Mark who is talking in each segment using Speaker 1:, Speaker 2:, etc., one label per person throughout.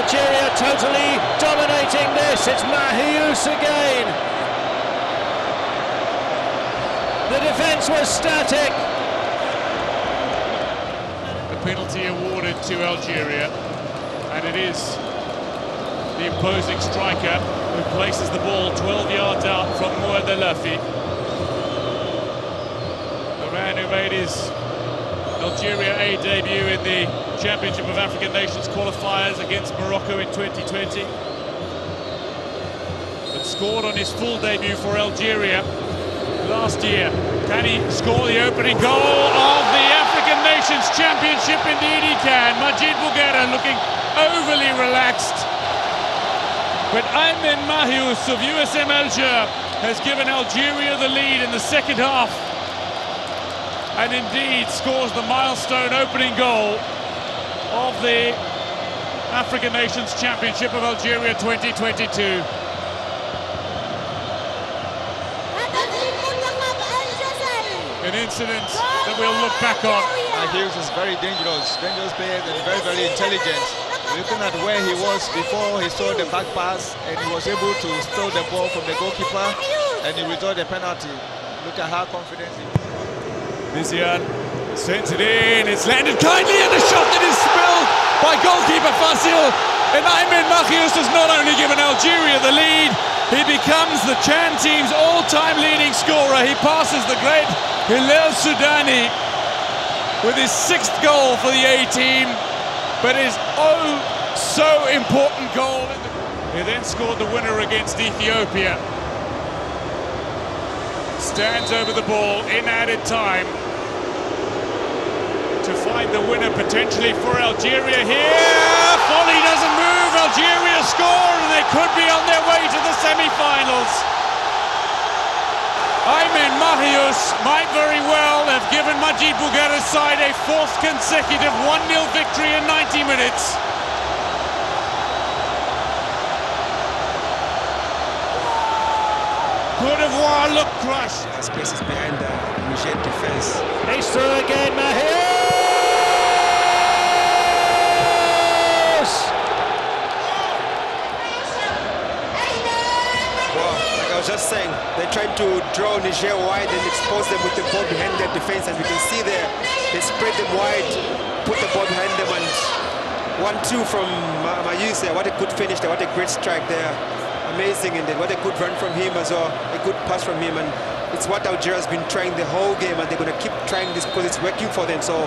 Speaker 1: Algeria totally dominating this. It's Mahious again. The defence was static.
Speaker 2: The penalty awarded to Algeria, and it is the imposing striker who places the ball 12 yards out from Mouad Lafi. The man who made his Algeria A debut in the Championship of African Nations qualifiers against Morocco in 2020. But scored on his full debut for Algeria last year. Can he score the opening goal of the African Nations Championship? Indeed he can. Majid Bouguerra looking overly relaxed. But Aymen Mahious of USM Alger has given Algeria the lead in the second half and indeed scores the milestone opening goal of the African Nations Championship of Algeria 2022. An incident that we'll look back on.
Speaker 3: Hughes is very dangerous, dangerous player and very, very intelligent. Looking at where he was before he saw the back pass and he was able to steal the ball from the goalkeeper and he resolved the penalty. Look at how confident he is.
Speaker 2: Mizian sends it in, it's landed kindly and a shot that is spilled by goalkeeper Fasil. And Aymen Mahious has not only given Algeria the lead, he becomes the CHAN team's all-time leading scorer. He passes the great Hillel Soudani with his sixth goal for the A team, but his oh so important goal. He then scored the winner against Ethiopia. Stands over the ball in added time to find the winner potentially for Algeria here. Folly doesn't move. Algeria score and they could be on their way to the semi-finals. Aymen Mahious might very well have given Majid Bouguerra's side a fourth consecutive 1-0 victory in 90 minutes. Cote d'Ivoire look crushed.
Speaker 4: Spaces behind the Niger defense.
Speaker 1: He's through again, Mahious!
Speaker 4: Well, like I was just saying, they tried to draw Niger wide and expose them with the ball behind their defense. As you can see there, they spread them wide, put the ball behind them, and one-two from Mahious there. What a good finish there! What a great strike there! Amazing indeed. What a good run from him as well. A good pass from him, and it's what Algeria has been trying the whole game, and they're going to keep trying this because it's working for them. So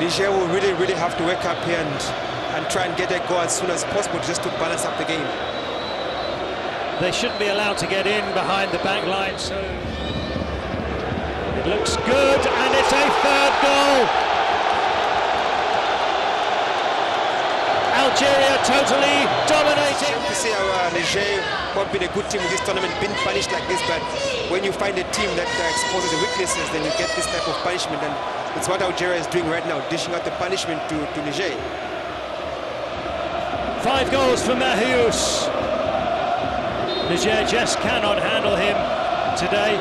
Speaker 4: Niger will really, really have to wake up here and and try and get a goal as soon as possible just to balance up the game.
Speaker 1: They shouldn't be allowed to get in behind the back line, so it looks good, and it's a third goal. Algeria totally dominating.
Speaker 4: You see how uh, Niger not been a good team in this tournament, been punished like this, but when you find a team that uh, exposes the weaknesses, then you get this type of punishment, and it's what Algeria is doing right now, dishing out the punishment to, to Niger.
Speaker 1: Five goals for Mahious. Niger just cannot handle him today.